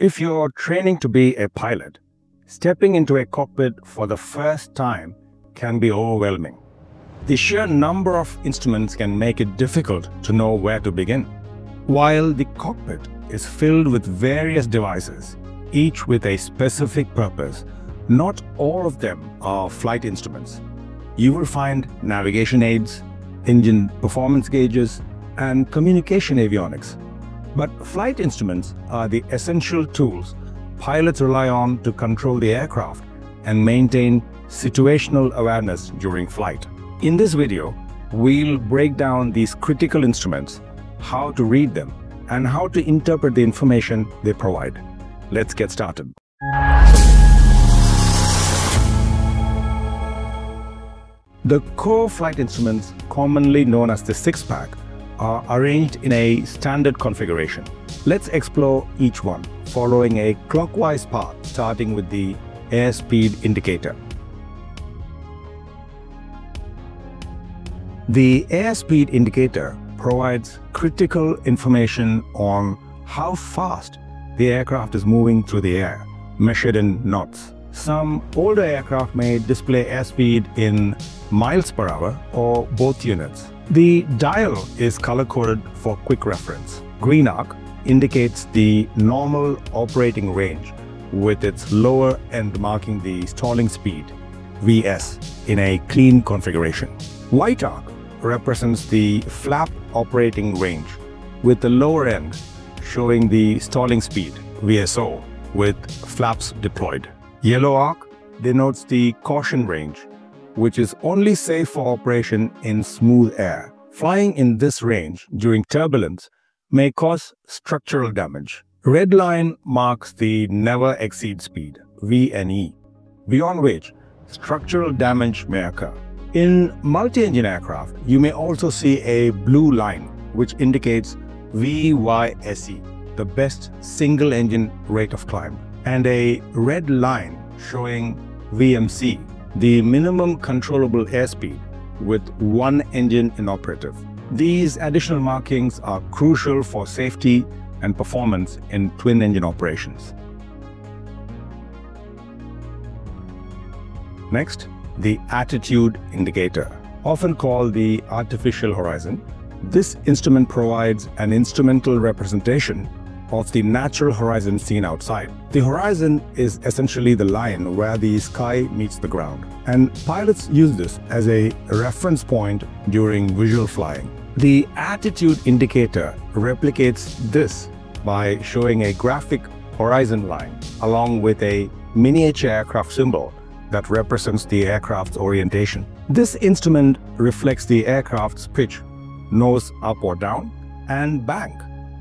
If you're training to be a pilot, stepping into a cockpit for the first time can be overwhelming. The sheer number of instruments can make it difficult to know where to begin. While the cockpit is filled with various devices, each with a specific purpose, not all of them are flight instruments. You will find navigation aids, engine performance gauges, and communication avionics. But flight instruments are the essential tools pilots rely on to control the aircraft and maintain situational awareness during flight. In this video, we'll break down these critical instruments, how to read them, and how to interpret the information they provide. Let's get started. The core flight instruments, commonly known as the six-pack, are arranged in a standard configuration. Let's explore each one, following a clockwise path starting with the airspeed indicator. The airspeed indicator provides critical information on how fast the aircraft is moving through the air, measured in knots. Some older aircraft may display airspeed in miles per hour or both units. The dial is color-coded for quick reference. Green arc indicates the normal operating range with its lower end marking the stalling speed, VS, in a clean configuration. White arc represents the flap operating range with the lower end showing the stalling speed, VSO, with flaps deployed. Yellow arc denotes the caution range, which is only safe for operation in smooth air. Flying in this range during turbulence may cause structural damage. Red line marks the never exceed speed, VNE, beyond which structural damage may occur. In multi-engine aircraft, you may also see a blue line which indicates VYSE, the best single-engine rate of climb and a red line showing VMC, the minimum controllable airspeed with one engine inoperative. These additional markings are crucial for safety and performance in twin-engine operations. Next, the attitude indicator, often called the artificial horizon. This instrument provides an instrumental representation of the natural horizon seen outside. The horizon is essentially the line where the sky meets the ground, and pilots use this as a reference point during visual flying. The attitude indicator replicates this by showing a graphic horizon line along with a miniature aircraft symbol that represents the aircraft's orientation. This instrument reflects the aircraft's pitch, nose up or down, and bank,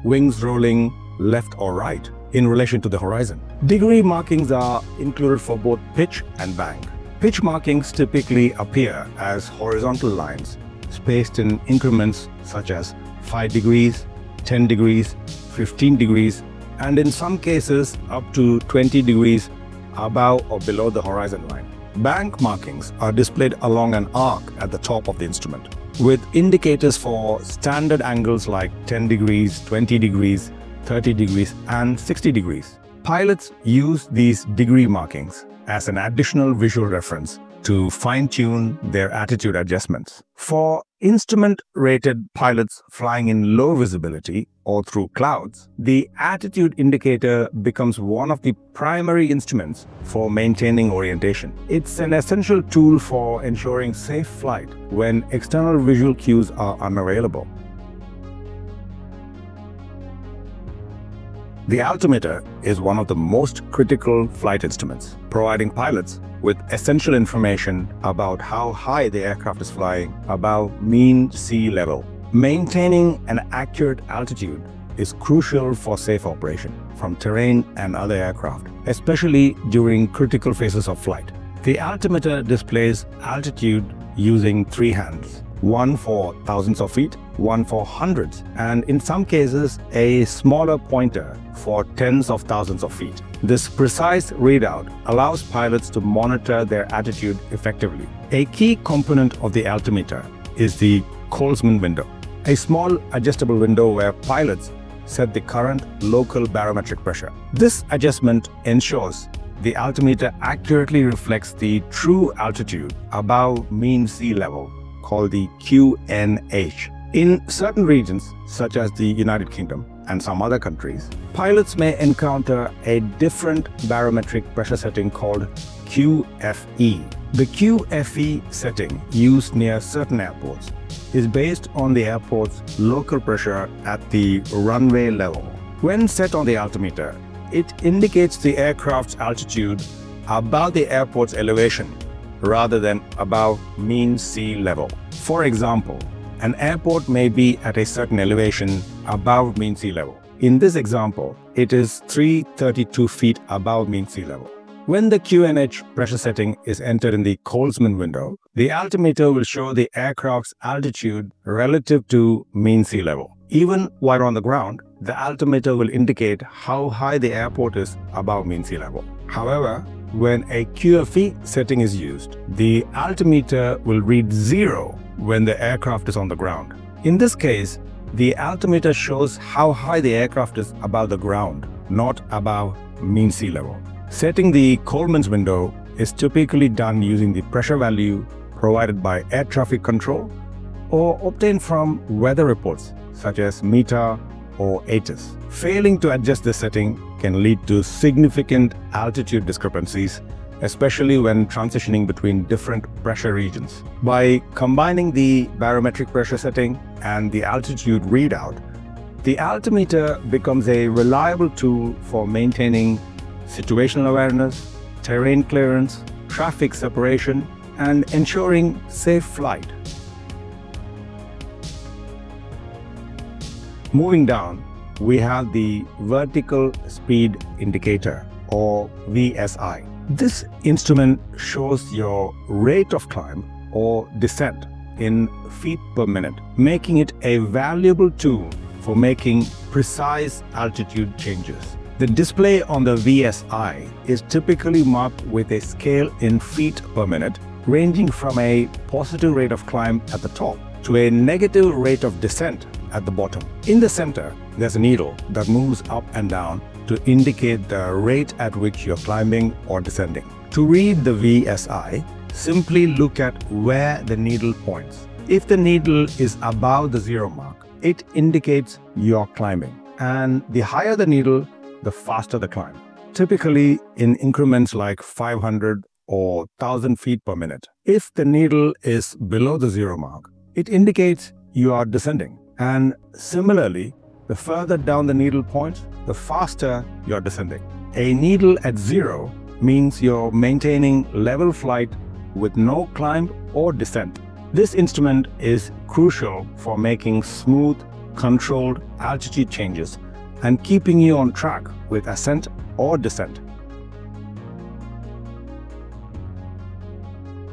wings rolling left or right in relation to the horizon. Degree markings are included for both pitch and bank. Pitch markings typically appear as horizontal lines spaced in increments such as 5 degrees, 10 degrees, 15 degrees, and in some cases up to 20 degrees above or below the horizon line. Bank markings are displayed along an arc at the top of the instrument, with indicators for standard angles like 10 degrees, 20 degrees, 30 degrees and 60 degrees. Pilots use these degree markings as an additional visual reference to fine-tune their attitude adjustments. For instrument-rated pilots flying in low visibility or through clouds, the attitude indicator becomes one of the primary instruments for maintaining orientation. It's an essential tool for ensuring safe flight when external visual cues are unavailable. The altimeter is one of the most critical flight instruments, providing pilots with essential information about how high the aircraft is flying above mean sea level. Maintaining an accurate altitude is crucial for safe operation from terrain and other aircraft, especially during critical phases of flight. The altimeter displays altitude using three hands, one for thousands of feet, one for hundreds, and in some cases, a smaller pointer for tens of thousands of feet. This precise readout allows pilots to monitor their attitude effectively. A key component of the altimeter is the Kollsman window, a small adjustable window where pilots set the current local barometric pressure. This adjustment ensures the altimeter accurately reflects the true altitude above mean sea level, called the QNH. In certain regions, such as the United Kingdom and some other countries, pilots may encounter a different barometric pressure setting called QFE. The QFE setting used near certain airports is based on the airport's local pressure at the runway level. When set on the altimeter, it indicates the aircraft's altitude above the airport's elevation rather than above mean sea level. For example, an airport may be at a certain elevation above mean sea level. In this example, it is 332 feet above mean sea level. When the QNH pressure setting is entered in the Kollsman window, the altimeter will show the aircraft's altitude relative to mean sea level. Even while on the ground, the altimeter will indicate how high the airport is above mean sea level. However, when a QFE setting is used, the altimeter will read zero when the aircraft is on the ground. In this case, the altimeter shows how high the aircraft is above the ground, not above mean sea level. Setting the Kollsman window is typically done using the pressure value provided by air traffic control or obtained from weather reports such as METAR or ATIS. Failing to adjust this setting can lead to significant altitude discrepancies, especially when transitioning between different pressure regions. By combining the barometric pressure setting and the altitude readout, the altimeter becomes a reliable tool for maintaining situational awareness, terrain clearance, traffic separation, and ensuring safe flight. Moving down, we have the vertical speed indicator or VSI. This instrument shows your rate of climb or descent in feet per minute, making it a valuable tool for making precise altitude changes. The display on the VSI is typically marked with a scale in feet per minute, ranging from a positive rate of climb at the top to a negative rate of descent at the bottom. In the center, there's a needle that moves up and down to indicate the rate at which you're climbing or descending. To read the VSI, simply look at where the needle points. If the needle is above the zero mark, it indicates you're climbing. And the higher the needle, the faster the climb. Typically in increments like 500 or 1000 feet per minute. If the needle is below the zero mark, it indicates you are descending. And similarly, the further down the needle points, the faster you're descending. A needle at zero means you're maintaining level flight with no climb or descent. This instrument is crucial for making smooth, controlled altitude changes and keeping you on track with ascent or descent.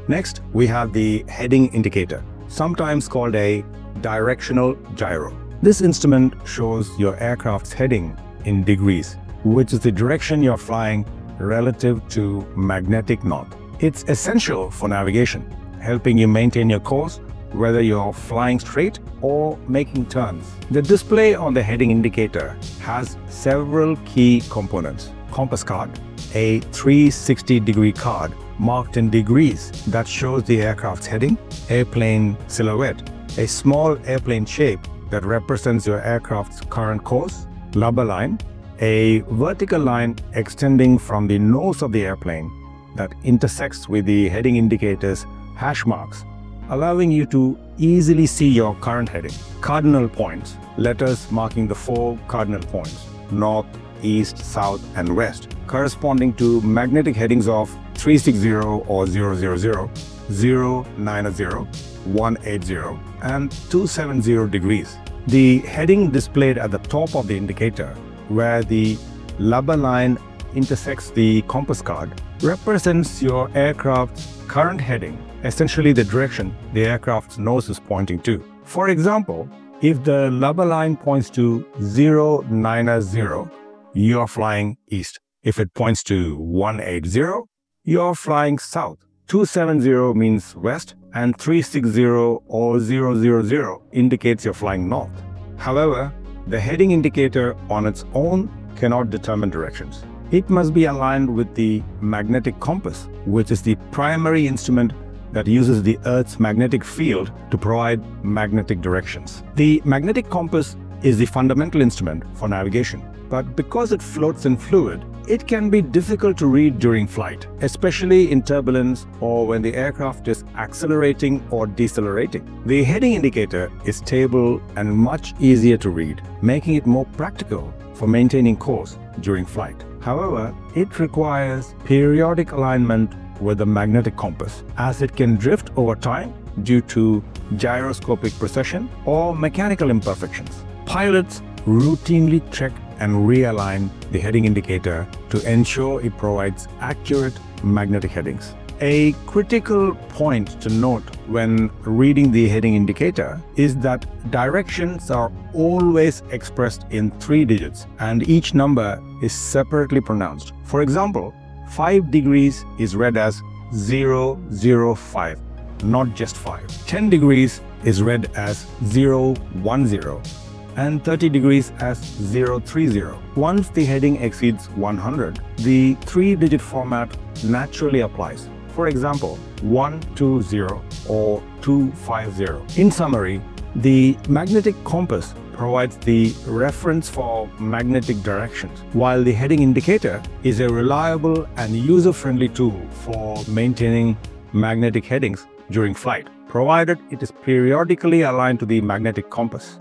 Next, we have the heading indicator, sometimes called a directional gyro. This instrument shows your aircraft's heading in degrees, which is the direction you're flying relative to magnetic north. It's essential for navigation, helping you maintain your course whether you're flying straight or making turns. The display on the heading indicator has several key components. Compass card, a 360 degree card marked in degrees that shows the aircraft's heading, airplane silhouette, a small airplane shape that represents your aircraft's current course, lubber line, a vertical line extending from the nose of the airplane that intersects with the heading indicator's hash marks, allowing you to easily see your current heading. Cardinal points, letters marking the four cardinal points, north, east, south, and west, corresponding to magnetic headings of 360 or 000, 090, 180, and 270 degrees. The heading displayed at the top of the indicator, where the lubber line intersects the compass card, represents your aircraft's current heading, essentially the direction the aircraft's nose is pointing to. For example, if the lubber line points to 090, you are flying east. If it points to 180, you are flying south. 270 means west and 360 or 000 indicates you're flying north. However, the heading indicator on its own cannot determine directions. It must be aligned with the magnetic compass, which is the primary instrument that uses the Earth's magnetic field to provide magnetic directions. The magnetic compass is the fundamental instrument for navigation, but because it floats in fluid, it can be difficult to read during flight, especially in turbulence or when the aircraft is accelerating or decelerating. The heading indicator is stable and much easier to read, making it more practical for maintaining course during flight. However, it requires periodic alignment with the magnetic compass as it can drift over time due to gyroscopic precession or mechanical imperfections. Pilots routinely check and realign the heading indicator to ensure it provides accurate magnetic headings. A critical point to note when reading the heading indicator is that directions are always expressed in three digits and each number is separately pronounced. For example, 5 degrees is read as 005, not just 5. 10 degrees is read as 010 and 30 degrees as 030. Once the heading exceeds 100, the three-digit format naturally applies. For example, 120 or 250. In summary, the magnetic compass provides the reference for magnetic directions, while the heading indicator is a reliable and user-friendly tool for maintaining magnetic headings during flight, provided it is periodically aligned to the magnetic compass.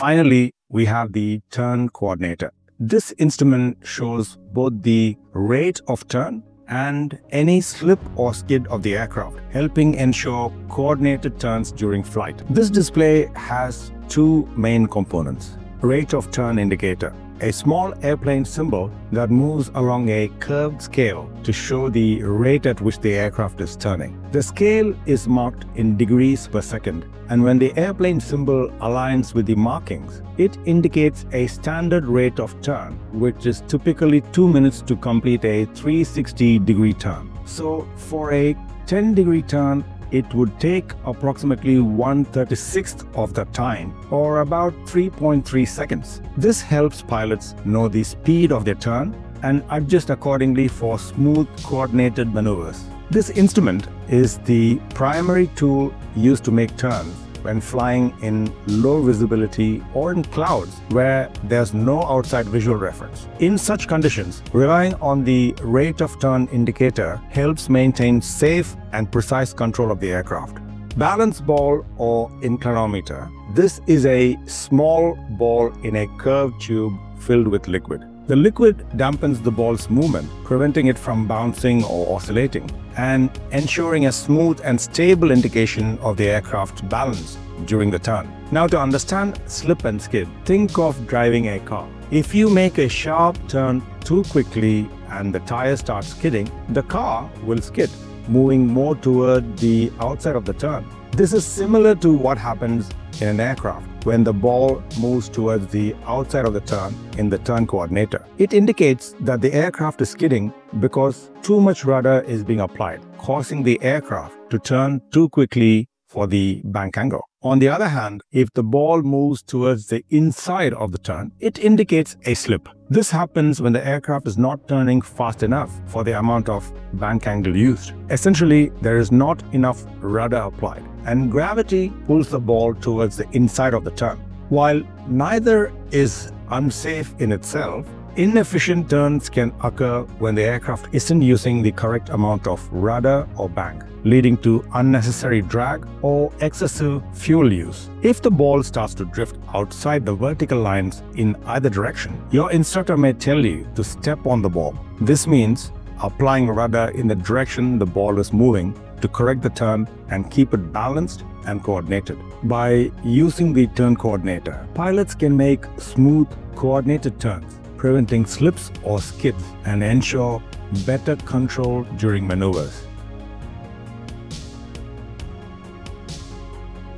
Finally, we have the turn coordinator. This instrument shows both the rate of turn and any slip or skid of the aircraft, helping ensure coordinated turns during flight. This display has two main components. Rate of turn indicator a small airplane symbol that moves along a curved scale to show the rate at which the aircraft is turning. The scale is marked in degrees per second, and when the airplane symbol aligns with the markings, it indicates a standard rate of turn, which is typically 2 minutes to complete a 360 degree turn. So for a 10 degree turn, it would take approximately 136th of the time, or about 3.3 seconds. This helps pilots know the speed of their turn and adjust accordingly for smooth coordinated maneuvers. This instrument is the primary tool used to make turns when flying in low visibility or in clouds where there's no outside visual reference. In such conditions, relying on the rate of turn indicator helps maintain safe and precise control of the aircraft. Balance ball or inclinometer. This is a small ball in a curved tube filled with liquid. The liquid dampens the ball's movement, preventing it from bouncing or oscillating, and ensuring a smooth and stable indication of the aircraft's balance during the turn. Now to understand slip and skid, think of driving a car. If you make a sharp turn too quickly and the tire starts skidding, the car will skid, moving more toward the outside of the turn. This is similar to what happens in an aircraft when the ball moves towards the outside of the turn in the turn coordinator. It indicates that the aircraft is skidding because too much rudder is being applied, causing the aircraft to turn too quickly for the bank angle. On the other hand, if the ball moves towards the inside of the turn, it indicates a slip. This happens when the aircraft is not turning fast enough for the amount of bank angle used. Essentially, there is not enough rudder applied, and gravity pulls the ball towards the inside of the turn. While neither is unsafe in itself, inefficient turns can occur when the aircraft isn't using the correct amount of rudder or bank leading to unnecessary drag or excessive fuel use. If the ball starts to drift outside the vertical lines in either direction, your instructor may tell you to step on the ball. This means applying rudder in the direction the ball is moving to correct the turn and keep it balanced and coordinated. By using the turn coordinator, pilots can make smooth, coordinated turns, preventing slips or skids and ensure better control during maneuvers.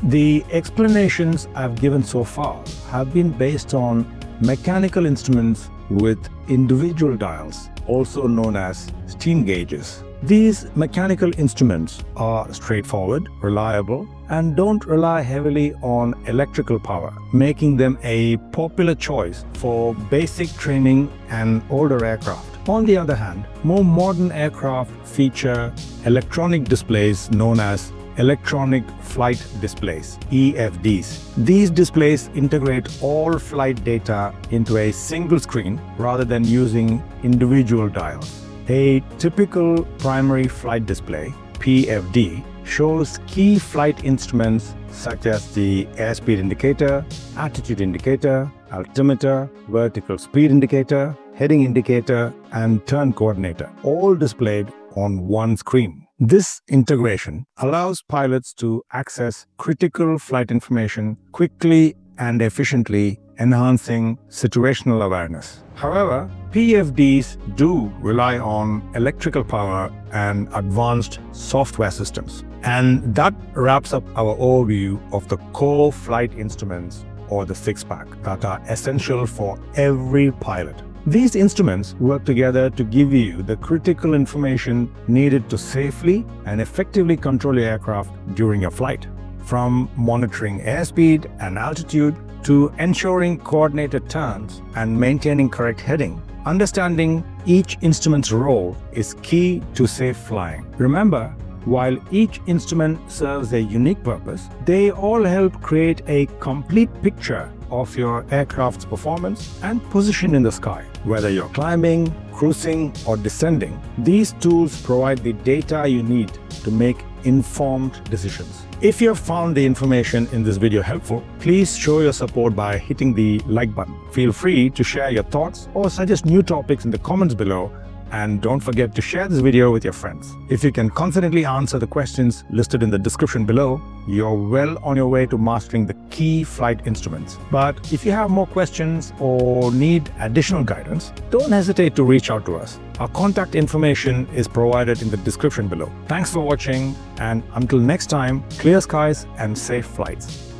The explanations I've given so far have been based on mechanical instruments with individual dials, also known as steam gauges. These mechanical instruments are straightforward, reliable, and don't rely heavily on electrical power, making them a popular choice for basic training and older aircraft. On the other hand, more modern aircraft feature electronic displays known as Electronic Flight Displays, EFDs. These displays integrate all flight data into a single screen rather than using individual dials. A typical primary flight display, PFD, shows key flight instruments such as the airspeed indicator, attitude indicator, altimeter, vertical speed indicator, heading indicator, and turn coordinator, all displayed on one screen. This integration allows pilots to access critical flight information quickly and efficiently, enhancing situational awareness. However, PFDs do rely on electrical power and advanced software systems. And that wraps up our overview of the core flight instruments or the six pack that are essential for every pilot. These instruments work together to give you the critical information needed to safely and effectively control your aircraft during your flight. From monitoring airspeed and altitude to ensuring coordinated turns and maintaining correct heading, understanding each instrument's role is key to safe flying. Remember, while each instrument serves a unique purpose, they all help create a complete picture of your aircraft's performance and position in the sky. Whether you're climbing, cruising, or descending, these tools provide the data you need to make informed decisions. If you have found the information in this video helpful, please show your support by hitting the like button. Feel free to share your thoughts or suggest new topics in the comments below and don't forget to share this video with your friends. If you can confidently answer the questions listed in the description below, you're well on your way to mastering the key flight instruments. But if you have more questions or need additional guidance, don't hesitate to reach out to us. Our contact information is provided in the description below. Thanks for watching and until next time, clear skies and safe flights.